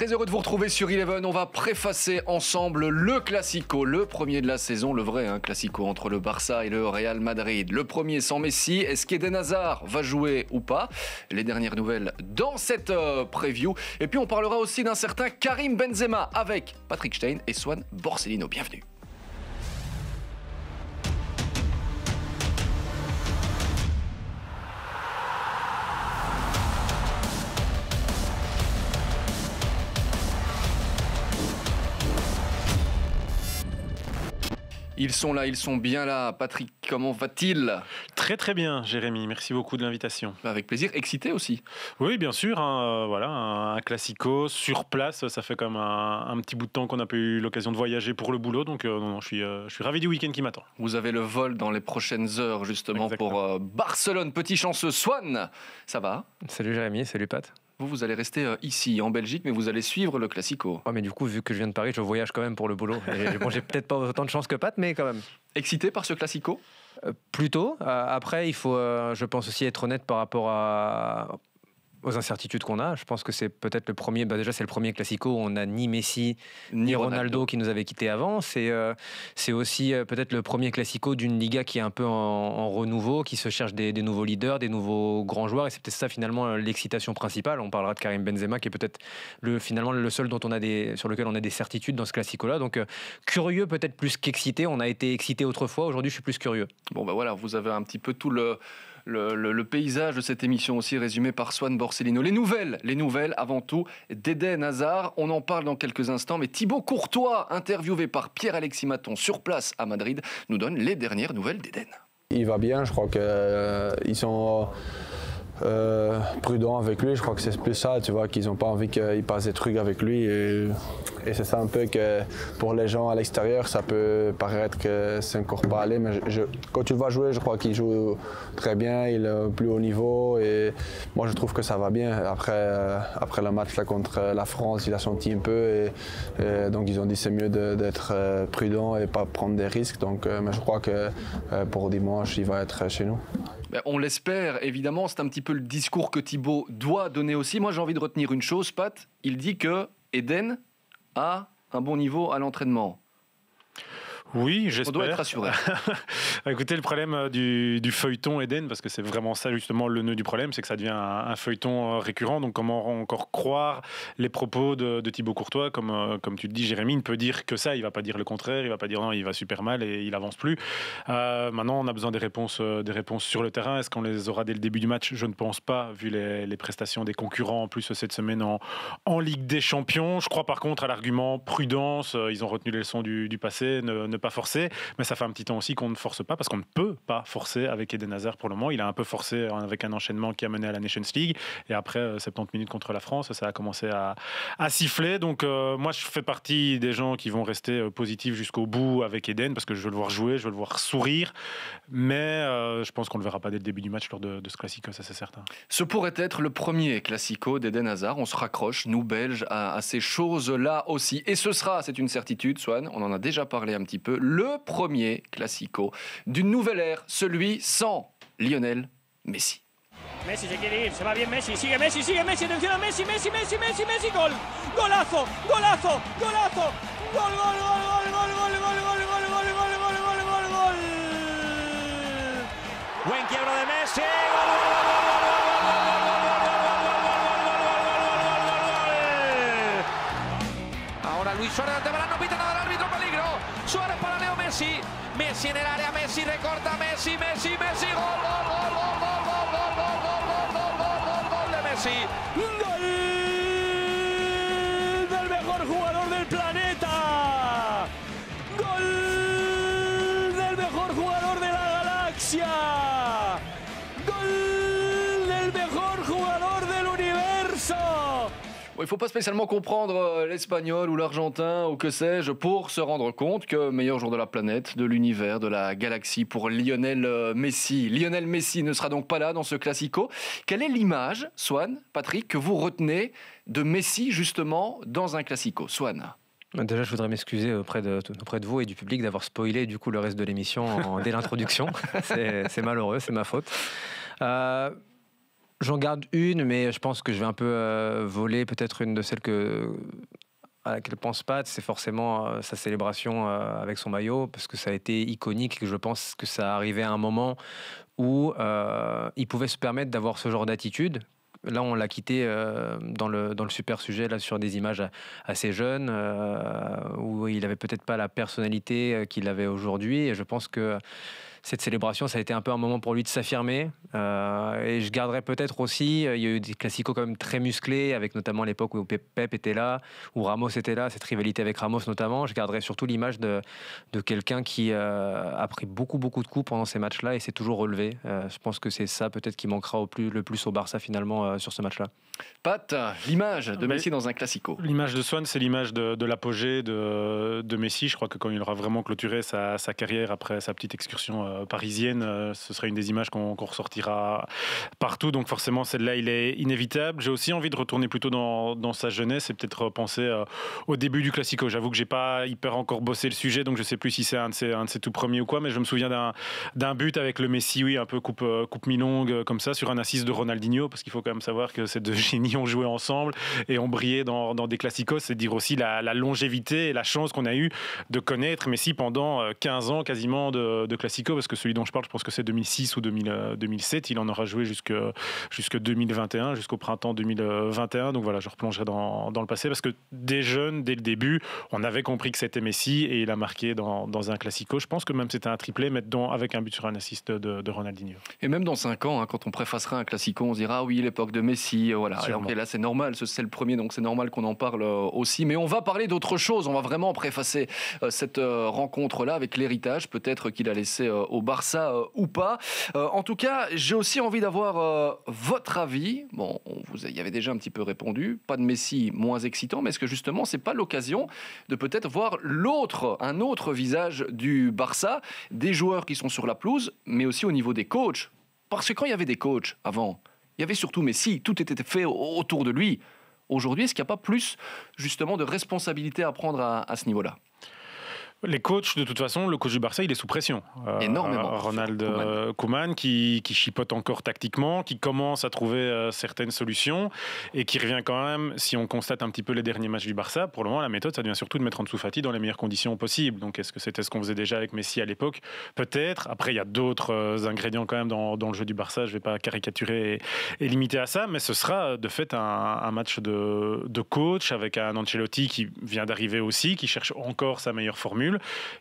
Très heureux de vous retrouver sur Eleven. On va préfacer ensemble le Classico, le premier de la saison, le vrai hein, Classico entre le Barça et le Real Madrid. Le premier sans Messi. Est-ce qu'Eden Hazard va jouer ou pas? Les dernières nouvelles dans cette euh, preview. Et puis on parlera aussi d'un certain Karim Benzema avec Patrick Stein et Swan Borsellino. Bienvenue. Ils sont là, ils sont bien là. Patrick, comment va-t-il? Très très bien, Jérémy. Merci beaucoup de l'invitation. Avec plaisir. Excité aussi Oui, bien sûr. Hein, euh, voilà, un, classico sur place. Ça fait comme un, petit bout de temps qu'on n'a pas eu l'occasion de voyager pour le boulot. Donc, euh, non, je, suis, euh, je suis ravi du week-end qui m'attend. Vous avez le vol dans les prochaines heures, justement, pour Barcelone. Petit chanceux Swan, ça va? Salut Jérémy, salut Pat. Vous, vous allez rester euh, ici, en Belgique, mais vous allez suivre le Classico. Oh, mais du coup, vu que je viens de Paris, je voyage quand même pour le boulot. bon, j'ai peut-être pas autant de chance que Pat, mais quand même. Excité par ce Classico? Euh, Plutôt. Euh, après, il faut, je pense aussi être honnête par rapport à, aux incertitudes qu'on a. Je pense que c'est peut-être le premier, bah déjà c'est le premier classico où on n'a ni Messi ni, Ronaldo. qui nous avait quittés avant. C'est euh, c'est aussi euh, peut-être le premier classico d'une Liga qui est un peu en, renouveau, qui se cherche des, nouveaux leaders, des nouveaux grands joueurs. Et c'est peut-être ça finalement euh, l'excitation principale. On parlera de Karim Benzema qui est peut-être le, finalement le seul dont on a des, sur lequel on a des certitudes dans ce classico-là. Donc curieux peut-être plus qu'excité. On a été excité autrefois. Aujourd'hui je suis plus curieux. Bon ben voilà, vous avez un petit peu tout le le, paysage de cette émission aussi résumé par Swan Borsellino. Les nouvelles, les nouvelles avant tout d'Eden Hazard. On en parle dans quelques instants, mais Thibaut Courtois, interviewé par Pierre-Alexis Maton sur place à Madrid, nous donne les dernières nouvelles d'Eden. Il va bien, je crois qu'ils euh, sont prudent avec lui. Je crois que c'est plus ça, tu vois, qu'ils n'ont pas envie qu'il passe des trucs avec lui. Et, c'est ça un peu que pour les gens à l'extérieur, ça peut paraître que c'est encore pas allé. Mais quand tu le vois jouer, je crois qu'il joue très bien, il est au plus haut niveau. Et moi, je trouve que ça va bien. Après, euh, après le match là, contre la France, il a senti un peu. Et, donc, ils ont dit c'est mieux d'être euh, prudent et pas prendre des risques. Donc, mais je crois que pour dimanche, il va être chez nous. Ben, on l'espère, évidemment. C'est un petit peu le discours que Thibaut doit donner aussi. Moi, j'ai envie de retenir une chose, Pat. Il dit que Eden a un bon niveau à l'entraînement. Oui, j'espère. On doit être rassuré. Écoutez, le problème euh, du, feuilleton Eden, parce que c'est vraiment ça justement le nœud du problème, c'est que ça devient un, feuilleton euh, récurrent. Donc comment encore croire les propos de, Thibaut Courtois? Comme, euh, comme tu le dis, Jérémy ne peut dire que ça. Il va pas dire le contraire. Il va pas dire non, il va super mal et il avance plus. maintenant, on a besoin des réponses, des réponses sur le terrain. Est-ce qu'on les aura dès le début du match? Je ne pense pas, vu les, prestations des concurrents en plus cette semaine en, en Ligue des Champions. Je crois par contre à l'argument prudence. Ils ont retenu les leçons du, passé. ne pas forcer, mais ça fait un petit temps aussi qu'on ne force pas parce qu'on ne peut pas forcer avec Eden Hazard pour le moment. Il a un peu forcé avec un enchaînement qui a mené à la Nations League et après 70 euh, minutes contre la France, ça a commencé à, siffler. Donc euh, moi, je fais partie des gens qui vont rester euh, positifs jusqu'au bout avec Eden parce que je veux le voir jouer, je veux le voir sourire, mais je pense qu'on ne le verra pas dès le début du match lors de, ce classico, ça c'est certain. Ce pourrait être le premier classico d'Eden Hazard. On se raccroche, nous Belges, à, à ces choses-là aussi. Et ce sera, c'est une certitude, Swan, on en a déjà parlé un petit peu, le premier classico d'une nouvelle ère, celui sans Lionel Messi. Messi se quiere ir, se va bien Messi, sigue Messi, sigue Messi, atención a Messi, Messi, Messi, Messi, Messi, gol, golazo, golazo, golazo, gol, gol, gol, gol, gol, gol, gol, gol, gol, gol, gol, gol, gol, gol, gol. Buen quiebro de Messi, gol, gol, gol, Ahora Luis Suárez ante Barán, no pita Messi. Messi en el área, Messi recorta, Messi, Messi, Messi, gol, gol, gol, gol, gol, gol, gol, gol, gol, gol, gol, gol, gol, de Messi. Il ne faut pas spécialement comprendre euh, l'espagnol ou l'argentin ou que sais-je pour se rendre compte que meilleur joueur de la planète, de l'univers, de la galaxie pour Lionel euh, Messi. Lionel Messi ne sera donc pas là dans ce classico. Quelle est l'image, Swan, Patrick, que vous retenez de Messi justement dans un classico? Swan Déjà, je voudrais m'excuser auprès de, auprès de vous et du public d'avoir spoilé du coup le reste de l'émission dès l'introduction. c'est malheureux, c'est ma faute. Euh, J'en garde une, mais je pense que je vais un peu voler peut-être une de celles que à laquelle pense pas, c'est forcément sa célébration avec son maillot, parce que ça a été iconique et je pense que ça arrivait à un moment où il pouvait se permettre d'avoir ce genre d'attitude Là, on l'a quitté euh, dans, le, dans le super sujet, là, sur des images assez jeunes, euh, où il n'avait peut-être pas la personnalité euh, qu'il avait aujourd'hui. Et je pense que cette célébration, ça a été un peu un moment pour lui de s'affirmer. Euh, et je garderai peut-être aussi, euh, il y a eu des classicos quand même très musclés, avec notamment l'époque où Pep était là, où Ramos était là, cette rivalité avec Ramos notamment. Je garderai surtout l'image de, de quelqu'un qui euh, a pris beaucoup, beaucoup de coups pendant ces matchs-là et s'est toujours relevé. je pense que c'est ça peut-être qui manquera au plus, le plus au Barça finalement sur ce match-là. Pat, l'image de Messi dans un classico. L'image de Swan, c'est l'image de, l'apogée de, de, Messi. Je crois que quand il aura vraiment clôturé sa, sa carrière après sa petite excursion euh, parisienne, euh, ce sera une des images qu'on ressortira partout. Donc forcément, celle-là, il est inévitable. J'ai aussi envie de retourner plutôt dans, sa jeunesse et peut-être penser euh, au début du Classico. J'avoue que j'ai pas hyper encore bossé le sujet, donc je sais plus si c'est un, de ses, un de ses tout premiers ou quoi, mais je me souviens d'un but avec le Messi, oui, un peu coupe, coupe mi-longue comme ça, sur un assist de Ronaldinho, parce qu'il faut quand même savoir que ces deux génies ont joué ensemble et ont brillé dans, dans des Classicos. C'est dire aussi la, longévité et la chance qu'on a eu de connaître Messi pendant 15 ans quasiment de, de Classico, parce que celui dont je parle, je pense que c'est 2006 ou 2007. Il en aura joué jusque, jusque 2021, jusqu'au printemps 2021. Donc voilà, je replongerai dans, dans, le passé parce que des jeunes, dès le début, on avait compris que c'était Messi et il a marqué dans, dans un classico. Je pense que même c'était un triplé, mais dans, avec un but sur un assist de, de Ronaldinho. Et même dans 5 ans, hein, quand on préfacera un classico, on se dira ah oui, l'époque de Messi. Voilà. et là, c'est normal, c'est le premier, donc c'est normal qu'on en parle euh, aussi. Mais on va parler d'autre chose. On va vraiment préfacer euh, cette euh, rencontre-là avec l'héritage, peut-être qu'il a laissé au Barça ou pas. Euh, en tout cas, j'ai aussi envie d'avoir euh, votre avis. Bon, on vous y avait déjà un petit peu répondu. Pas de Messi moins excitant, mais est-ce que justement, c'est pas l'occasion de peut-être voir l'autre, un autre visage du Barça, des joueurs qui sont sur la pelouse, mais aussi au niveau des coachs? Parce que quand il y avait des coachs avant, il y avait surtout Messi, tout était fait autour de lui. Aujourd'hui, est-ce qu'il n'y a pas plus justement de responsabilité à prendre à ce niveau-là? Les coachs, de toute façon, le coach du Barça, il est sous pression. Euh, Énormément. Ronald Koeman, qui, chipote encore tactiquement, qui commence à trouver euh, certaines solutions et qui revient quand même, si on constate un petit peu les derniers matchs du Barça, pour le moment, la méthode, ça devient surtout de mettre en dessous Fati dans les meilleures conditions possibles. Donc, est-ce que c'était ce qu'on faisait déjà avec Messi à l'époque? Peut-être. Après, il y a d'autres euh, ingrédients quand même dans, le jeu du Barça. Je ne vais pas caricaturer et, limiter à ça, mais ce sera de fait un, match de, de coach avec un Ancelotti qui vient d'arriver aussi, qui cherche encore sa meilleure formule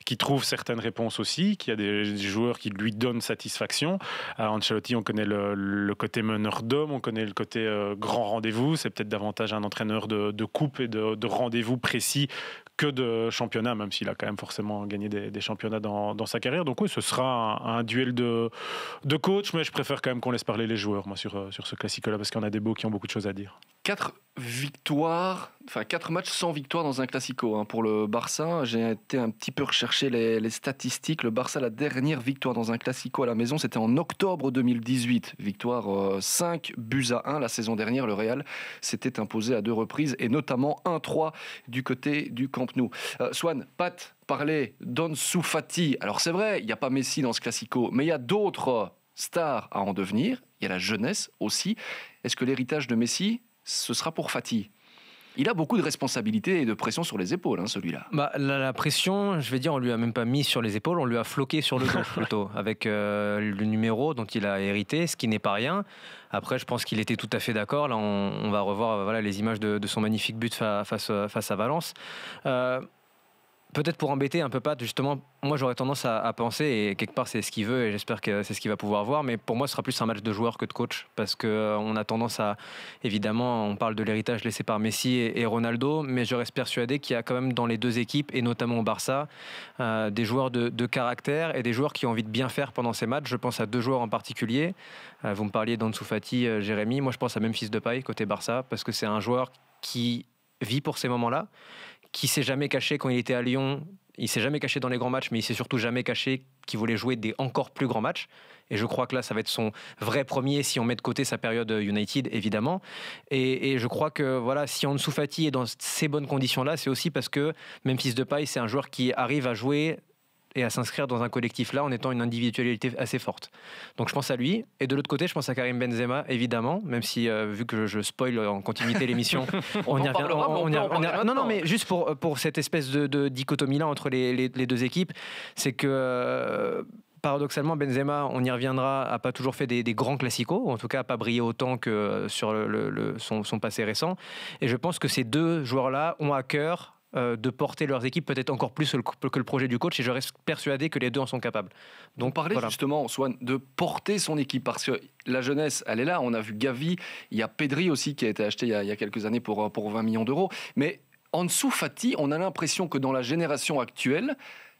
qui trouve certaines réponses aussi, qui a des, joueurs qui lui donnent satisfaction. À Ancelotti, on connaît le, côté meneur d'homme, on connaît le côté euh, grand rendez-vous. C'est peut-être davantage un entraîneur de, coupe et de, de rendez-vous précis que de championnat, même s'il a quand même forcément gagné des, championnats dans, sa carrière. Donc oui, ce sera un, duel de, de coach, mais je préfère quand même qu'on laisse parler les joueurs, moi, sur, sur ce classique-là, parce qu'il y en a des beaux qui ont beaucoup de choses à dire. Quatre victoires, enfin matchs sans victoire dans un classico hein. pour le Barça. J'ai été un petit peu rechercher les, statistiques. Le Barça, la dernière victoire dans un classico à la maison, c'était en octobre 2018. Victoire 5 euh, buts à 1. La saison dernière, le Real s'était imposé à deux reprises et notamment 1-3 du côté du Camp Nou. Euh, Swan, Pat parlait d'Ansu. Alors c'est vrai, il n'y a pas Messi dans ce classico, mais il y a d'autres stars à en devenir. Il y a la jeunesse aussi. Est-ce que l'héritage de Messi, ce sera pour Fati il a beaucoup de responsabilités et de pression sur les épaules, hein, celui-là. Bah, la, pression, je vais dire, on lui a même pas mis sur les épaules, on lui a floqué sur le dos plutôt, avec euh, le numéro dont il a hérité, ce qui n'est pas rien. Après, je pense qu'il était tout à fait d'accord. Là, on, va revoir voilà, les images de, son magnifique but face, face, à Valence. Euh, peut-être pour embêter un peu Pat, justement, moi j'aurais tendance à, penser, et quelque part c'est ce qu'il veut, et j'espère que c'est ce qu'il va pouvoir voir, mais pour moi ce sera plus un match de joueur que de coach, parce qu'on euh, a tendance à, évidemment, on parle de l'héritage laissé par Messi et, Ronaldo, mais je reste persuadé qu'il y a quand même dans les deux équipes, et notamment au Barça, euh, des joueurs de, caractère et des joueurs qui ont envie de bien faire pendant ces matchs. Je pense à deux joueurs en particulier. Euh, vous me parliez d'Ansu Fati, Jérémy, moi je pense à Memphis Depay côté Barça, parce que c'est un joueur qui vit pour ces moments-là qui s'est jamais caché quand il était à Lyon. Il s'est jamais caché dans les grands matchs, mais il s'est surtout jamais caché qu'il voulait jouer des encore plus grands matchs. Et je crois que là, ça va être son vrai premier si on met de côté sa période United, évidemment. Et, je crois que voilà, si Ansu Fati est dans ces bonnes conditions-là, c'est aussi parce que Memphis Depay, c'est un joueur qui arrive à jouer et à s'inscrire dans un collectif là en étant une individualité assez forte. Donc je pense à lui. Et de l'autre côté, je pense à Karim Benzema, évidemment, même si, euh, vu que je spoil en continuité l'émission, on, y revient. non, non, mais juste pour, pour cette espèce de, dichotomie là entre les, les, deux équipes, c'est que. Euh, paradoxalement, Benzema, on y reviendra, a pas toujours fait des, grands classicos, ou en tout cas a pas brillé autant que sur le, son, son, passé récent. Et je pense que ces deux joueurs-là ont à cœur euh, de porter leurs équipes peut-être encore plus que le projet du coach et je reste persuadé que les deux en sont capables. Donc, parler justement, Swan, de porter son équipe parce que la jeunesse, elle est là. On a vu Gavi, il y a Pedri aussi qui a été acheté il y a, quelques années pour, pour 20 millions d'euros. Mais en dessous, Fati, on a l'impression que dans la génération actuelle,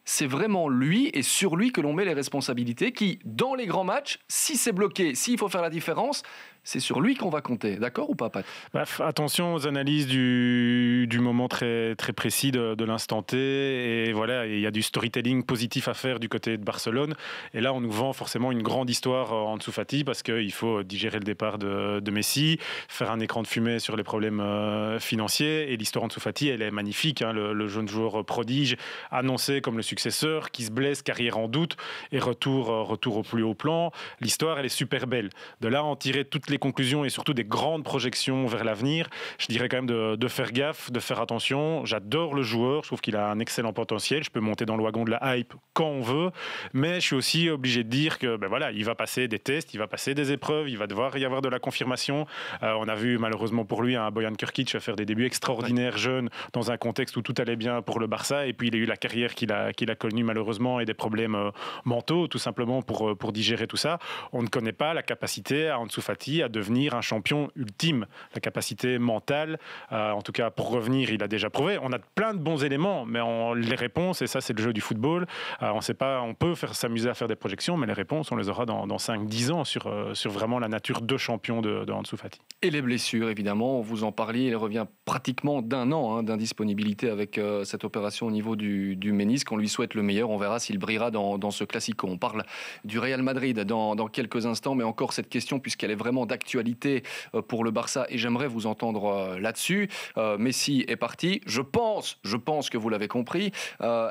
c'est vraiment lui et sur lui que l'on met les responsabilités qui, dans les grands matchs, si c'est bloqué, s'il faut faire la différence, c'est sur lui qu'on va compter, d'accord ou pas, Pat? Bah, Attention aux analyses du, du, moment très, très précis de, l'instant T. Et voilà, il y a du storytelling positif à faire du côté de Barcelone. Et là, on nous vend forcément une grande histoire en dessous Fati parce qu'il faut digérer le départ de, Messi, faire un écran de fumée sur les problèmes euh, financiers. Et l'histoire en dessous elle est magnifique. Hein. le, jeune joueur prodige, annoncé comme le successeur, qui se blesse, carrière en doute, et retour, euh, retour au plus haut plan. L'histoire, elle est super belle. De là, en tirer toutes les conclusions et surtout des grandes projections vers l'avenir, je dirais quand même de, faire gaffe, de faire attention. J'adore le joueur, je trouve qu'il a un excellent potentiel. Je peux monter dans le wagon de la hype quand on veut, mais je suis aussi obligé de dire que ben voilà, il va passer des tests, il va passer des épreuves, il va devoir y avoir de la confirmation. Euh, on a vu malheureusement pour lui un Boyan Kirkic faire des débuts extraordinaires jeunes dans un contexte où tout allait bien pour le Barça et puis il a eu la carrière qu'il a, qu'il a connue malheureusement et des problèmes euh, mentaux tout simplement pour, euh, pour digérer tout ça. On ne connaît pas la capacité à Ansu Fati à devenir un champion ultime. La capacité mentale, euh, en tout cas pour revenir, il a déjà prouvé. On a plein de bons éléments, mais les réponses, et ça c'est le jeu du football, euh, on sait pas, on peut s'amuser à faire des projections, mais les réponses, on les aura dans, dans 5-10 ans sur, euh, sur vraiment la nature de champion de, de Ansu. Et les blessures, évidemment, vous en parliez, il revient pratiquement d'un an hein, d'indisponibilité avec cette opération au niveau du, du, ménisque. On lui souhaite le meilleur, on verra s'il brillera dans, dans ce classique. On parle du Real Madrid dans quelques instants, mais encore cette question, puisqu'elle est vraiment d'actualité euh, pour le Barça et j'aimerais vous entendre euh, là-dessus. Euh, Messi est parti. Je pense, je pense que vous l'avez compris.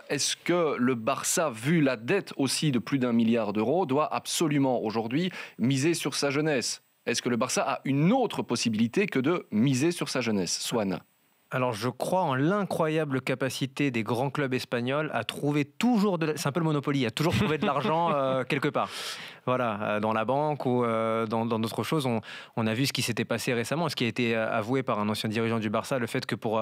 Est-ce que le Barça, vu la dette aussi de plus d'un milliard d'euros, doit absolument aujourd'hui miser sur sa jeunesse? Est-ce que le Barça a une autre possibilité que de miser sur sa jeunesse? Swan alors je crois en l'incroyable capacité des grands clubs espagnols à trouver toujours de... C'est un peu le Monopoly, à toujours trouver de l'argent euh, quelque part. Voilà, euh, dans la banque ou euh, dans d'autres choses. On, a vu ce qui s'était passé récemment, ce qui a été avoué par un ancien dirigeant du Barça, le fait que pour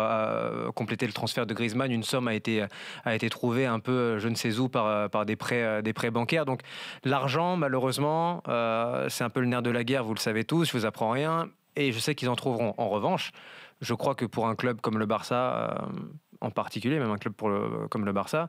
compléter le transfert de Griezmann, une somme a été, a été trouvée un peu je ne sais où par, par des, prêts, des prêts bancaires. Donc l'argent, malheureusement, c'est un peu le nerf de la guerre, vous le savez tous, je vous apprends rien. Et je sais qu'ils en trouveront. En revanche, je crois que pour un club comme le Barça, euh, en particulier, même un club comme le Barça,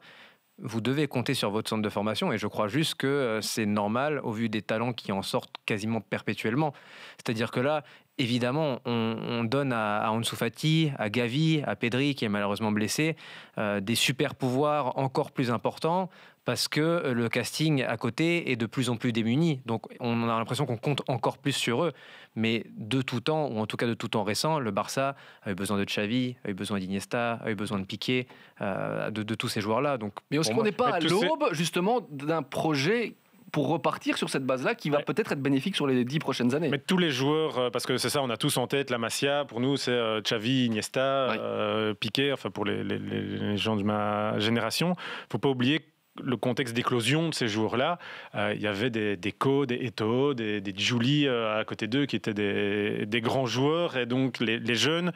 vous devez compter sur votre centre de formation et je crois juste que euh, c'est normal au vu des talents qui en sortent quasiment perpétuellement. C'est-à-dire que là, évidemment, on, donne à, à, Ansu Fati, à Gavi, à Pedri qui est malheureusement blessé, euh, des super pouvoirs encore plus importants parce que euh, le casting à côté est de plus en plus démuni. Donc on a l'impression qu'on compte encore plus sur eux. Mais de tout temps, ou en tout cas de tout temps récent, le Barça a eu besoin de Xavi, a eu besoin d'Iniesta, a eu besoin de Piqué, euh, de, tous ces joueurs-là. Donc, mais est-ce qu'on n'est pas à l'aube justement d'un projet pour repartir sur cette base-là qui va peut-être être bénéfique sur les dix prochaines années? Mais tous les joueurs, euh, parce que c'est ça, on a tous en tête la Masia, pour nous c'est Xavi, Iniesta, Piqué, enfin pour les, les, gens de ma génération. Il faut pas oublier le contexte d'éclosion de ces jours-là, euh, il y avait des, des Ko, des Eto, des, des Julie euh, à côté d'eux qui étaient des, des, grands joueurs. Et donc les, les jeunes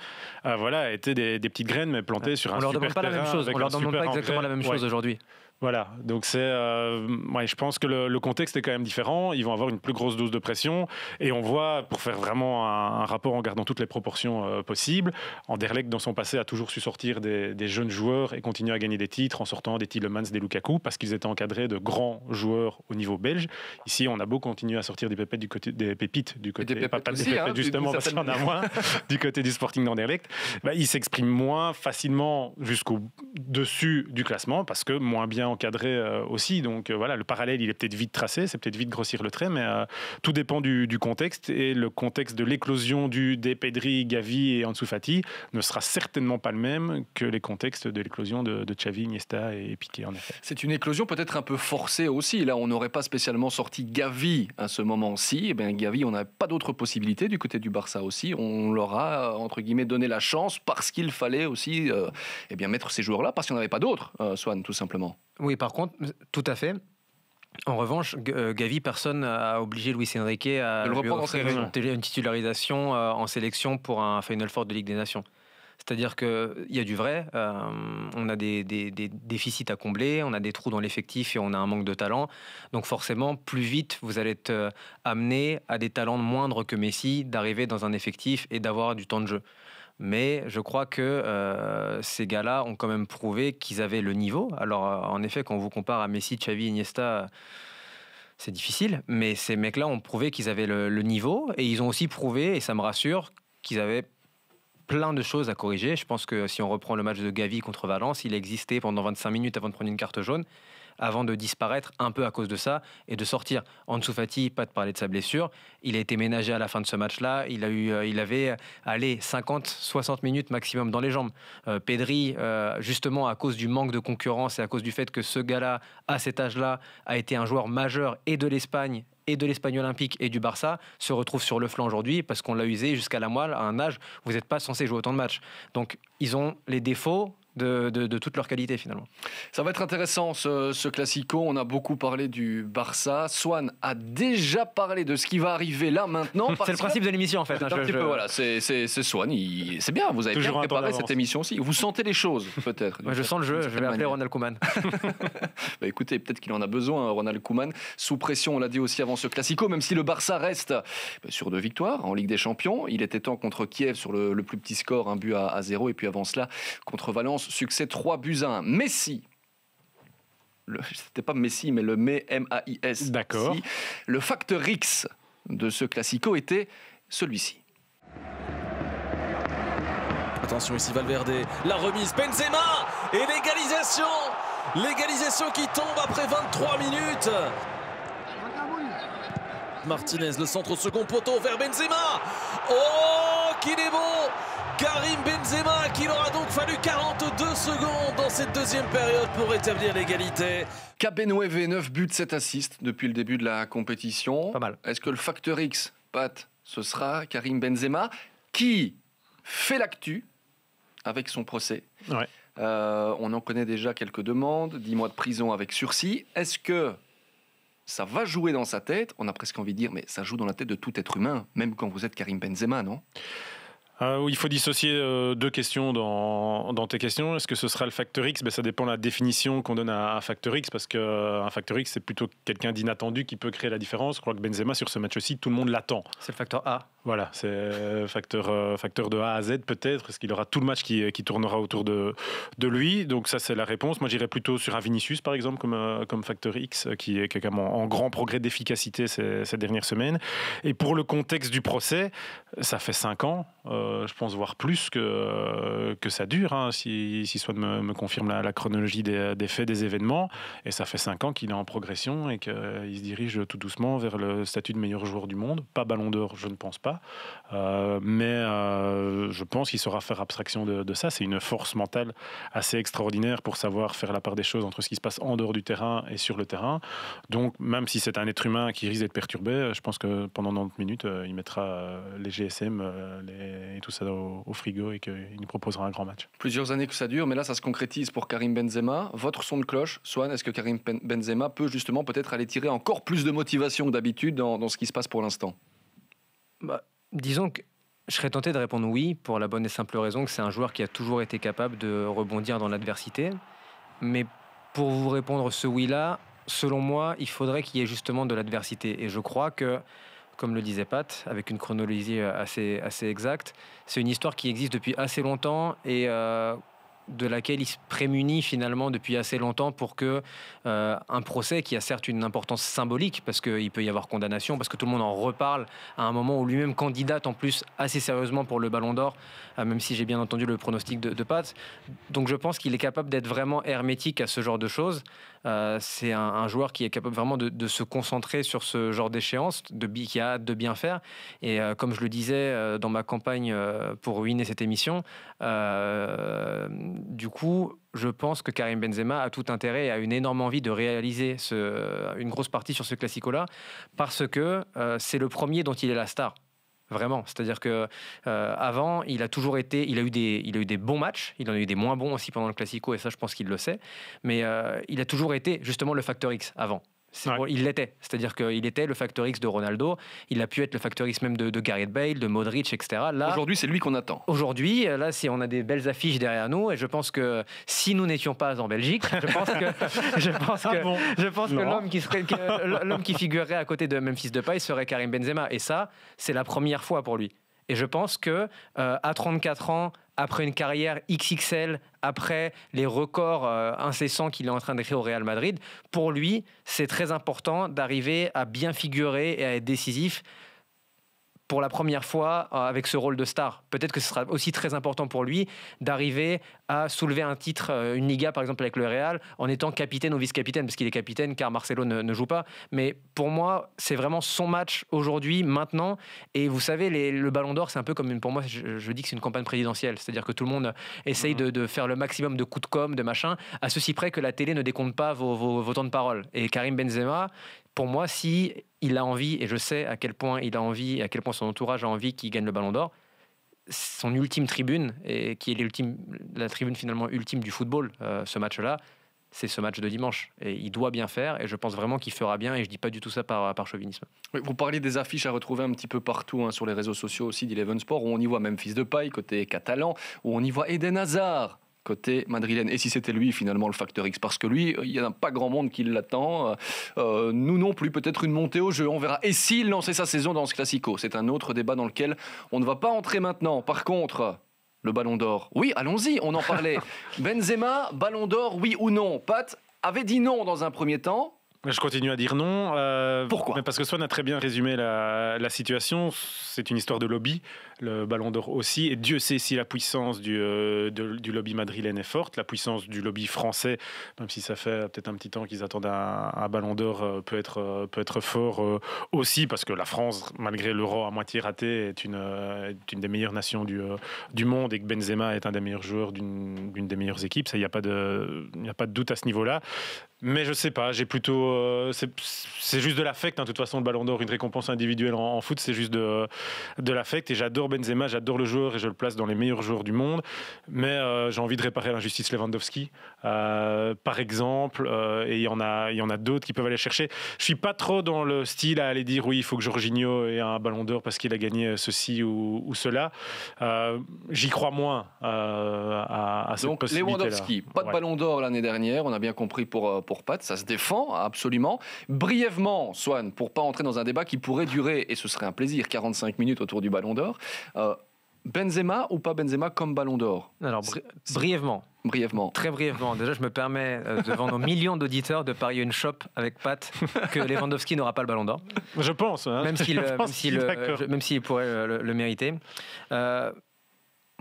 euh, voilà, étaient des, petites graines mais plantées sur un super On leur demande pas la même chose, on leur demande pas exactement la même chose aujourd'hui. Voilà, donc c'est, euh, ouais, je pense que le, contexte est quand même différent. Ils vont avoir une plus grosse dose de pression et on voit, pour faire vraiment un, rapport en gardant toutes les proportions euh, possibles, Anderlecht dans son passé a toujours su sortir des, jeunes joueurs et continuer à gagner des titres en sortant des Tillemans, des Lukaku parce qu'ils étaient encadrés de grands joueurs au niveau belge. Ici, on a beau continuer à sortir des pépites du côté des pépites du côté, des pas, des pépites, hein, justement parce a moins du côté du Sporting d'Anderlecht. Bah, ils s'expriment moins facilement jusqu'au dessus du classement parce que moins bien encadré aussi. Donc voilà, le parallèle, il est peut-être vite tracé, c'est peut-être vite grossir le trait, mais tout dépend du, contexte. Et le contexte de l'éclosion du, des Pedri, Gavi et Ansu Fati ne sera certainement pas le même que les contextes de l'éclosion de, de Xavi, et Piqué, en effet. C'est une éclosion peut-être un peu forcée aussi. Là, on n'aurait pas spécialement sorti Gavi à ce moment-ci. Eh bien, Gavi, on n'a pas d'autre possibilité du côté du Barça aussi. On leur a, entre guillemets, donné la chance parce qu'il fallait aussi euh, eh bien, mettre ces joueurs-là, parce qu'il n'y en avait pas d'autres, euh, Swan, tout simplement. Oui, par contre, tout à fait. En revanche, euh, Gavi, personne n'a obligé Luis Enrique à lui offrir une, titularisation en sélection pour un Final Four de Ligue des Nations. C'est-à-dire qu'il y a du vrai, euh, on a des, déficits à combler, on a des trous dans l'effectif et on a un manque de talent. Donc forcément, plus vite, vous allez être euh, amené à des talents moindres que Messi d'arriver dans un effectif et d'avoir du temps de jeu. Mais je crois que euh, ces gars-là ont quand même prouvé qu'ils avaient le niveau. Alors en effet, quand on vous compare à Messi, Xavi, Iniesta c'est difficile, mais ces mecs-là ont prouvé qu'ils avaient le, niveau et ils ont aussi prouvé, et ça me rassure, qu'ils avaient plein de choses à corriger. Je pense que si on reprend le match de Gavi contre Valence, il existait pendant 25 minutes avant de prendre une carte jaune avant de disparaître un peu à cause de ça et de sortir. Ansu Fati, pas de parler de sa blessure, il a été ménagé à la fin de ce match-là. Il, euh, il avait allé 50-60 minutes maximum dans les jambes. Euh, Pedri, euh, justement à cause du manque de concurrence et à cause du fait que ce gars-là, à cet âge-là, a été un joueur majeur et de l'Espagne et de l'Espagne olympique et du Barça se retrouve sur le flanc aujourd'hui parce qu'on l'a usé jusqu'à la moelle à un âge où vous n'êtes pas censé jouer autant de matchs. Donc ils ont les défauts de, de, toute leur qualité finalement. Ça va être intéressant ce, ce, classico. On a beaucoup parlé du Barça. Swan a déjà parlé de ce qui va arriver là maintenant. c'est le principe de l'émission en fait. Hein, voilà, c'est Swan. C'est bien, vous avez bien préparé cette émission aussi. Vous sentez les choses peut-être. je sens le jeu, je vais appeler Ronald Koeman. bah, écoutez, peut-être qu'il en a besoin, Ronald Koeman. Sous pression, on l'a dit aussi avant ce classico, même si le Barça reste bah, sur deux victoires en Ligue des Champions. Il était temps contre Kiev sur le, plus petit score, un but à, à zéro, et puis avant cela contre Valence succès 3 buts à 1. Messi, c'était pas Messi, mais le M-A-I-S. D'accord. Le facteur X de ce classico était celui-ci. Attention ici Valverde, la remise Benzema et l'égalisation L'égalisation qui tombe après 23 minutes Martinez, le centre au second poteau vers Benzema Oh, qu'il est bon Karim Benzema qui aura donc fallu 42 secondes dans cette deuxième période pour établir l'égalité. Cabenoueve, 9 buts, 7 assists depuis le début de la compétition. Pas mal. Est-ce que le facteur X, Pat, ce sera Karim Benzema qui fait l'actu avec son procès euh, on en connaît déjà quelques demandes, 10 mois de prison avec sursis. Est-ce que ça va jouer dans sa tête? On a presque envie de dire, mais ça joue dans la tête de tout être humain, même quand vous êtes Karim Benzema, non? Euh, il faut dissocier euh, deux questions dans, tes questions. Est-ce que ce sera le facteur X? Ben, Ça dépend de la définition qu'on donne à un facteur X, parce qu'un euh, facteur X, c'est plutôt quelqu'un d'inattendu qui peut créer la différence. Je crois que Benzema, sur ce match-ci, tout le monde l'attend. C'est le facteur A. Voilà, c'est facteur, facteur de A à Z peut-être. Est-ce qu'il aura tout le match qui, qui tournera autour de, de lui? Donc ça, c'est la réponse. Moi, j'irais plutôt sur un Vinicius, par exemple, comme, comme facteur X, qui est quand même en, grand progrès d'efficacité ces, ces, dernières semaines. Et pour le contexte du procès, ça fait cinq ans. Euh, je pense voir plus que, que ça dure, hein, si, si me, me confirme la, chronologie des, des, faits, des événements. Et ça fait cinq ans qu'il est en progression et qu'il se dirige tout doucement vers le statut de meilleur joueur du monde. Pas ballon d'or, je ne pense pas. Euh, mais euh, je pense qu'il saura faire abstraction de, ça. C'est une force mentale assez extraordinaire pour savoir faire la part des choses entre ce qui se passe en dehors du terrain et sur le terrain. Donc, même si c'est un être humain qui risque d'être perturbé, je pense que pendant 90 minutes, il mettra les GSM et tout ça au, frigo et qu'il nous proposera un grand match. Plusieurs années que ça dure, mais là ça se concrétise pour Karim Benzema. Votre son de cloche, Swan, est-ce que Karim Benzema peut justement peut-être aller tirer encore plus de motivation que d'habitude dans, ce qui se passe pour l'instant? Bah, Disons que je serais tenté de répondre oui, pour la bonne et simple raison que c'est un joueur qui a toujours été capable de rebondir dans l'adversité. Mais pour vous répondre ce oui-là, selon moi, il faudrait qu'il y ait justement de l'adversité. Et je crois que comme le disait Pat, avec une chronologie assez, assez exacte. C'est une histoire qui existe depuis assez longtemps et euh, de laquelle il se prémunit finalement depuis assez longtemps pour que euh, un procès qui a certes une importance symbolique parce qu'il peut y avoir condamnation, parce que tout le monde en reparle à un moment où lui-même candidate en plus assez sérieusement pour le Ballon d'Or, euh, même si j'ai bien entendu le pronostic de, de. Donc je pense qu'il est capable d'être vraiment hermétique à ce genre de choses. Euh, c'est un, joueur qui est capable vraiment de, se concentrer sur ce genre d'échéance, de, qui a hâte de bien faire. Et comme je le disais dans ma campagne pour ruiner cette émission, du coup, je pense que Karim Benzema a tout intérêt et a une énorme envie de réaliser une grosse partie sur ce classico-là, parce que euh, c'est le premier dont il est la star. Vraiment, c'est-à-dire que euh, avant, il a toujours été, il a eu des, il a eu des bons matchs, il en a eu des moins bons aussi pendant le classico et ça, je pense qu'il le sait. Mais euh, il a toujours été justement le facteur X avant il l'était. C'est-à-dire qu'il était le facteur X de Ronaldo. Il a pu être le facteur X même de, de Gareth Bale, de Modric, etc. Aujourd'hui, c'est lui qu'on attend. Aujourd'hui, là, si on a des belles affiches derrière nous, et je pense que si nous n'étions pas en Belgique, je pense que, je pense que, ah je pense que l'homme qui serait, l'homme qui figurerait à côté de Memphis Depay serait Karim Benzema. Et ça, c'est la première fois pour lui. Et je pense que euh, à 34 ans, après une carrière XXL, après les records euh, incessants qu'il est en train d'écrire au Real Madrid, pour lui, c'est très important d'arriver à bien figurer et à être décisif pour la première fois euh, avec ce rôle de star. Peut-être que ce sera aussi très important pour lui d'arriver à soulever un titre, euh, une Liga par exemple avec le Real, en étant capitaine ou vice-capitaine, parce qu'il est capitaine car Marcelo ne, joue pas. Mais pour moi, c'est vraiment son match aujourd'hui, maintenant. Et vous savez, le Ballon d'Or, c'est un peu comme une, pour moi, je, dis que c'est une campagne présidentielle. C'est-à-dire que tout le monde essaye mmh. de, faire le maximum de coups de com, de machin, à ceci près que la télé ne décompte pas vos, vos temps de parole. Et Karim Benzema, pour moi, si il a envie, et je sais à quel point il a envie, à quel point son entourage a envie qu'il gagne le Ballon d'Or, son ultime tribune, et qui est la tribune finalement ultime du football, euh, ce match-là, c'est ce match de dimanche. Et il doit bien faire, et je pense vraiment qu'il fera bien, et je dis pas du tout ça par, par chauvinisme. vous parliez des affiches à retrouver un petit peu partout hein, sur les réseaux sociaux aussi d'Eleven Sport, où on y voit même Fils de Paille, côté catalan, où on y voit Eden Hazard, côté madrilène. Et si c'était lui finalement le facteur X? Parce que lui, il n'y a pas grand monde qui l'attend. Euh, nous non plus, peut-être une montée au jeu, on verra. Et s'il lançait sa saison dans ce Classico? C'est un autre débat dans lequel on ne va pas entrer maintenant. Par contre, le ballon d'or. Oui, allons-y, on en parlait. Benzema, ballon d'or, oui ou non? Pat avait dit non dans un premier temps. Je continue à dire non. Euh, Pourquoi Parce que Swan a très bien résumé la, la situation. C'est une histoire de lobby le Ballon d'Or aussi. Et Dieu sait si la puissance du, euh, du lobby madrilène est forte, la puissance du lobby français, même si ça fait peut-être un petit temps qu'ils attendent un, Ballon d'Or, euh, peut être, peut être fort aussi, parce que la France, malgré l'euro à moitié raté, est une, une des meilleures nations du, du monde et que Benzema est un des meilleurs joueurs d'une des meilleures équipes. Il n'y a, pas de, a pas de doute à ce niveau-là. Mais je sais pas, j'ai plutôt. c'est juste de l'affect, hein. de toute façon, le ballon d'or, une récompense individuelle en, en foot, c'est juste de, de l'affect. Et j'adore Benzema, j'adore le joueur et je le place dans les meilleurs joueurs du monde. Mais euh, j'ai envie de réparer l'injustice Lewandowski, euh, par exemple. Euh, et il y en a, il y en a d'autres qui peuvent aller chercher. Je suis pas trop dans le style à aller dire oui, il faut que Jorginho ait un ballon d'or parce qu'il a gagné ceci ou, cela. J'y crois moins à, à cette Donc Lewandowski, pas de ballon d'or l'année dernière, on a bien compris pour, pour Pat, ça se défend absolument. Brièvement, Swan, pour pas entrer dans un débat qui pourrait durer, et ce serait un plaisir, 45 minutes autour du ballon d'or. Euh, Benzema ou pas Benzema comme ballon d'or? Alors, brièvement. Brièvement. Très brièvement. Déjà, je me permets, euh, devant nos millions d'auditeurs, de parier une shop avec Pat que Lewandowski n'aura pas le ballon d'or. Je pense. Hein. Même s'il s'il pourrait le, mériter. Euh,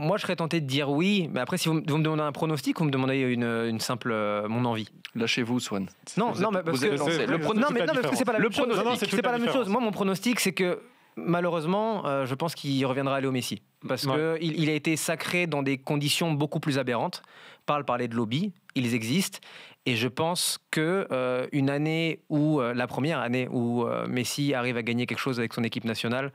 moi, je serais tenté de dire oui, mais après, si vous, me demandez un pronostic, vous me demandez une, simple mon envie. Lâchez-vous, Swan. Non, non, mais parce que, le pronostic, non, mais, non, c'est pas la même chose. C'est pas la même chose. Moi, mon pronostic, c'est que malheureusement, euh, je pense qu'il reviendra à Léo Messi. Parce qu'il il a été sacré dans des conditions beaucoup plus aberrantes. Parle parler de lobby, ils existent. Et je pense que euh, une année où, euh, la première année où Messi arrive à gagner quelque chose avec son équipe nationale,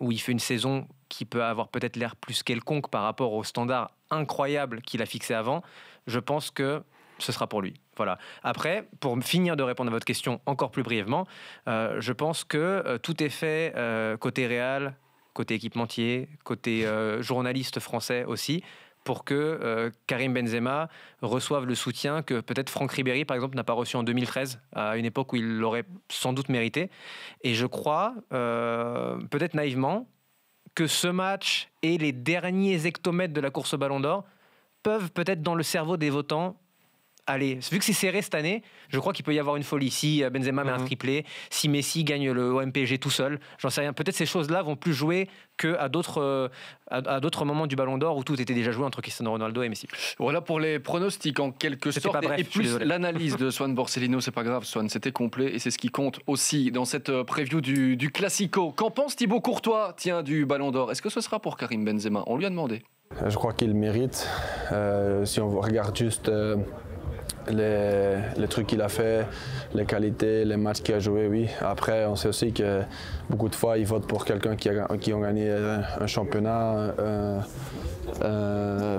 où il fait une saison qui peut avoir peut-être l'air plus quelconque par rapport au standard incroyable qu'il a fixé avant, je pense que ce sera pour lui. Voilà. Après, pour finir de répondre à votre question encore plus brièvement, euh, je pense que euh, tout est fait euh, côté réal, côté équipementier, côté journaliste français aussi, pour que Karim Benzema reçoive le soutien que peut-être Franck Ribéry, par exemple, n'a pas reçu en 2013, à une époque où il l'aurait sans doute mérité. Et je crois, peut-être naïvement, que ce match et les derniers hectomètres de la course au Ballon d'Or peuvent peut-être dans le cerveau des votants allez, vu que c'est serré cette année, je crois qu'il peut y avoir une folie. Si euh, Benzema met un Mhm. triplé, si Messi gagne le OMPG tout seul, j'en sais rien. Peut-être ces choses-là vont plus jouer qu'à d'autres euh, à, d'autres moments du Ballon d'Or où tout était déjà joué entre Cristiano Ronaldo et Messi. Voilà pour les pronostics en quelque sorte. pas bref, et plus l'analyse de Swan Borsellino, c'est pas grave, Swan, c'était complet et c'est ce qui compte aussi dans cette euh, preview du, du Classico. Qu'en pense Thibaut Courtois, tiens, du Ballon d'Or? Est-ce que ce sera pour Karim Benzema? On lui a demandé. Je crois qu'il le mérite. Euh, si on regarde juste euh, les, les trucs qu'il a fait, les qualités, les matchs qu'il a joué, oui. Après, on sait aussi que beaucoup de fois, ils votent pour quelqu'un qui a, qui a gagné un championnat, euh, euh,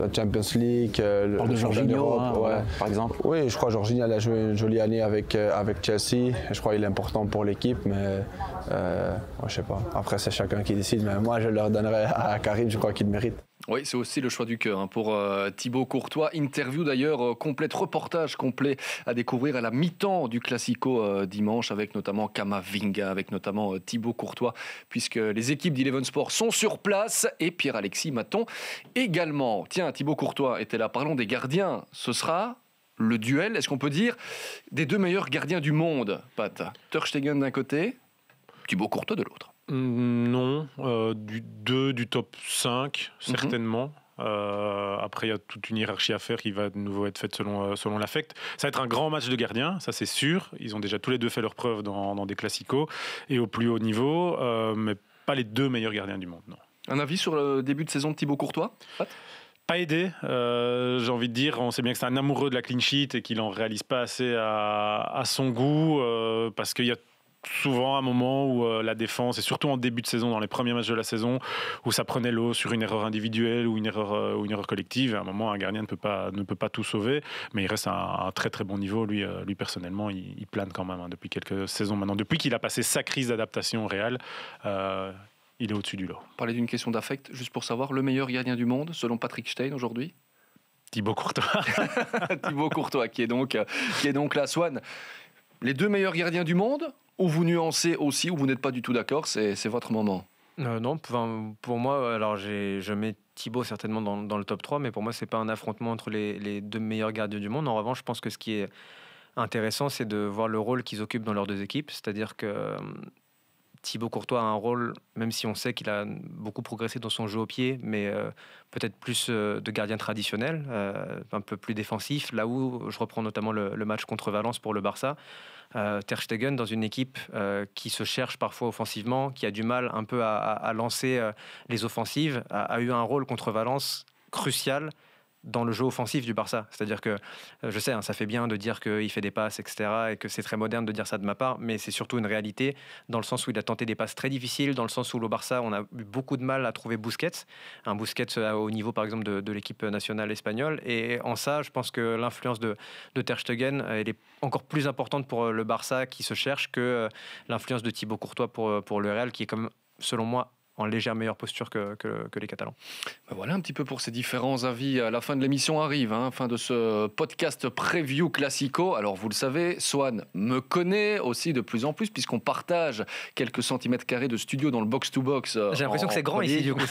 la Champions League, euh, le, le Jorginho, d'Europe, hein, ouais. par exemple. Oui, je crois que Jorginho a joué une jolie année avec, avec Chelsea. Je crois qu'il est important pour l'équipe, mais euh, je sais pas. Après, c'est chacun qui décide. Mais moi, je leur donnerai à Karim, je crois qu'il le mérite. Oui, c'est aussi le choix du cœur hein, pour euh, Thibaut Courtois. Interview d'ailleurs euh, complète, reportage complet à découvrir à la mi-temps du Classico euh, dimanche avec notamment Kamavinga, avec notamment Thibaut Courtois, puisque les équipes d'Eleven Sport sont sur place et Pierre-Alexis Maton également. Tiens, Thibaut Courtois était là. Parlons des gardiens. Ce sera le duel, est-ce qu'on peut dire, des deux meilleurs gardiens du monde, Pat? Ter Stegen d'un côté, Thibaut Courtois de l'autre. Mm, Non, euh, du 2 du top 5, certainement. Euh, après, il y a toute une hiérarchie à faire qui va de nouveau être faite selon, euh, selon l'affect. Ça va être un grand match de gardiens, ça c'est sûr. Ils ont déjà tous les deux fait leur preuve dans, dans des classicos et au plus haut niveau, euh, mais pas les deux meilleurs gardiens du monde, non. Un avis sur le début de saison de Thibaut Courtois Pat? Pas aidé, euh, j'ai envie de dire. On sait bien que c'est un amoureux de la clean sheet et qu'il en réalise pas assez à, à son goût euh, parce qu'il y a souvent un moment où euh, la défense, et surtout en début de saison, dans les premiers matchs de la saison, où ça prenait l'eau sur une erreur individuelle ou une erreur, euh, ou une erreur collective. À un moment, un gardien ne peut pas, ne peut pas tout sauver, mais il reste à un, un très très bon niveau. Lui, euh, lui personnellement, il, il plane quand même hein, depuis quelques saisons maintenant. Depuis qu'il a passé sa crise d'adaptation au Real, il est au-dessus du lot. parler d'une question d'affect, juste pour savoir, le meilleur gardien du monde, selon Patrick Stein aujourd'hui? Thibaut Courtois. Thibaut Courtois, qui est donc, qui est donc là. Swan, les deux meilleurs gardiens du monde Ou vous nuancez aussi, ou vous n'êtes pas du tout d'accord C'est votre moment. Euh, non, pour moi, alors je mets Thibaut certainement dans, dans le top 3, mais pour moi, c'est pas un affrontement entre les, les deux meilleurs gardiens du monde. En revanche, je pense que ce qui est intéressant, c'est de voir le rôle qu'ils occupent dans leurs deux équipes. C'est-à-dire que Thibaut Courtois a un rôle, même si on sait qu'il a beaucoup progressé dans son jeu au pied, mais euh, peut-être plus euh, de gardien traditionnel, euh, un peu plus défensif. Là où je reprends notamment le, match contre Valence pour le Barça. Ter Stegen dans une équipe qui se cherche parfois offensivement, qui a du mal un peu à, à- lancer les offensives, a eu un rôle contre Valence crucial dans le jeu offensif du Barça. C'est-à-dire que, euh, je sais, hein, ça fait bien de dire qu'il fait des passes, etc., et que c'est très moderne de dire ça de ma part, mais c'est surtout une réalité dans le sens où il a tenté des passes très difficiles, dans le sens où le Barça, on a eu beaucoup de mal à trouver Busquets, un Busquets euh, au niveau, par exemple, de, l'équipe nationale espagnole, et en ça, je pense que l'influence de, de Ter Stegen, euh, elle est encore plus importante pour le Barça qui se cherche que l'influence de Thibaut Courtois pour, pour le Real, qui est comme, selon moi, en légère meilleure posture que, que- que les Catalans. Ben Voilà un petit peu pour ces différents avis. La fin de l'émission arrive, hein, fin de ce podcast preview classico. Alors vous le savez, Swan me connaît aussi de plus en plus puisqu'on partage quelques centimètres carrés de studio dans le box-to-box. euh, J'ai l'impression que c'est grand ici, du coup.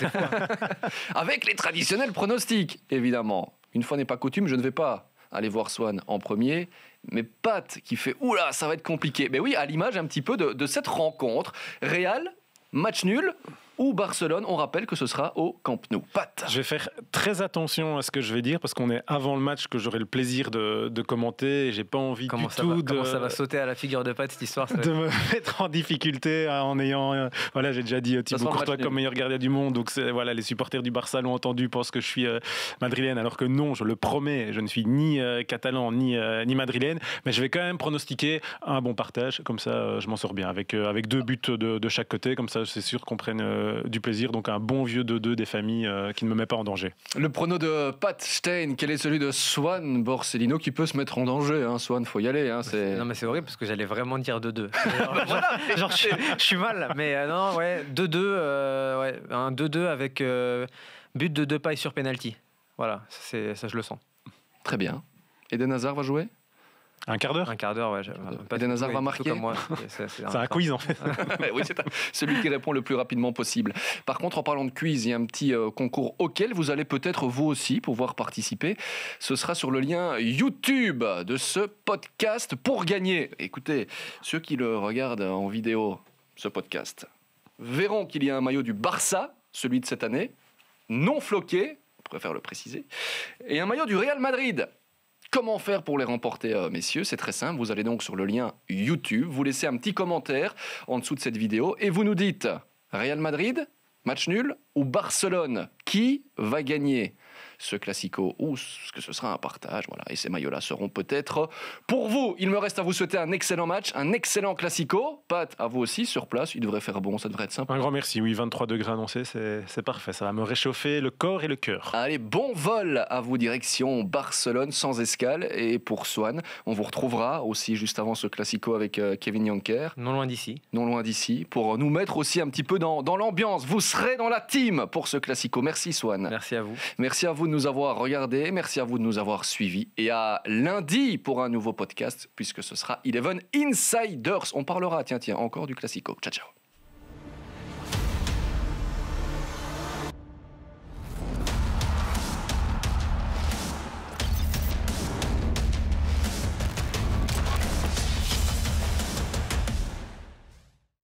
Avec les traditionnels pronostics, évidemment. Une fois n'est pas coutume, je ne vais pas aller voir Swan en premier. Mais Pat qui fait Oula, ça va être compliqué. Mais oui, à l'image un petit peu de, de cette rencontre. Real, match nul ou Barcelone, on rappelle que ce sera au Camp Nou. Pat. Je vais faire très attention à ce que je vais dire parce qu'on est avant le match que j'aurai le plaisir de, de commenter. Et j'ai pas envie Comment du ça, tout va, de, comment ça va sauter à la figure de Pat cette histoire de me mettre en difficulté hein, en ayant euh, voilà j'ai déjà dit euh, Thibaut Courtois comme meilleur gardien du monde. Donc c'est voilà les supporters du Barça l'ont entendu pensent que je suis euh, madrilène alors que non je le promets je ne suis ni euh, catalan ni euh, ni madrilène. Mais je vais quand même pronostiquer un bon partage. Comme ça euh, je m'en sors bien avec euh, avec deux buts de, de chaque côté. Comme ça c'est sûr qu'on prenne euh, du plaisir donc un bon vieux 2-2 des familles euh, qui ne me met pas en danger Le prono de Pat Stein, quel est celui de Swan Borsellino qui peut se mettre en danger hein, Swan, faut y aller. hein, c'est... Non mais c'est horrible parce que j'allais vraiment dire 2-2. Genre, genre, je, je suis mal, mais euh, non, ouais, 2-2, euh, ouais, un 2-2 avec euh, but de deux pailles sur penalty. Voilà, c'est, ça je le sens. Très bien. Eden Hazard va jouer? Un quart d'heure Un quart d'heure, ouais. pas Hazard oui, va marquer comme moi. C'est un quiz en fait. oui, c'est celui qui répond le plus rapidement possible. Par contre, en parlant de quiz, il y a un petit euh, concours auquel vous allez peut-être vous aussi pouvoir participer. Ce sera sur le lien YouTube de ce podcast pour gagner. Écoutez, ceux qui le regardent en vidéo, ce podcast, verront qu'il y a un maillot du Barça, celui de cette année, non floqué, je préfère le préciser, et un maillot du Real Madrid. Comment faire pour les remporter, euh, messieurs? C'est très simple. Vous allez donc sur le lien YouTube, vous laissez un petit commentaire en dessous de cette vidéo et vous nous dites Real Madrid, match nul ou Barcelone? Qui va gagner? Ce classico ou ce que ce sera un partage voilà et ces maillots là seront peut-être pour vous il me reste à vous souhaiter un excellent match un excellent classico Pat à vous aussi sur place il devrait faire bon ça devrait être sympa Un grand merci. Oui, 23 degrés annoncés, c'est parfait. Ça va me réchauffer le corps et le cœur. Allez, bon vol à vous, direction Barcelone sans escale. Et pour Swan, on vous retrouvera aussi juste avant ce classico avec euh, Kevin Yanker, Non loin d'ici. non loin d'ici, pour nous mettre aussi un petit peu dans, dans l'ambiance. Vous serez dans la team pour ce classico. Merci Swan. Merci à vous. Merci à de nous avoir regardés, merci à vous de nous avoir suivis. Et à lundi pour un nouveau podcast, puisque ce sera Eleven Insiders. On parlera, tiens, tiens, encore du classico. Ciao, ciao.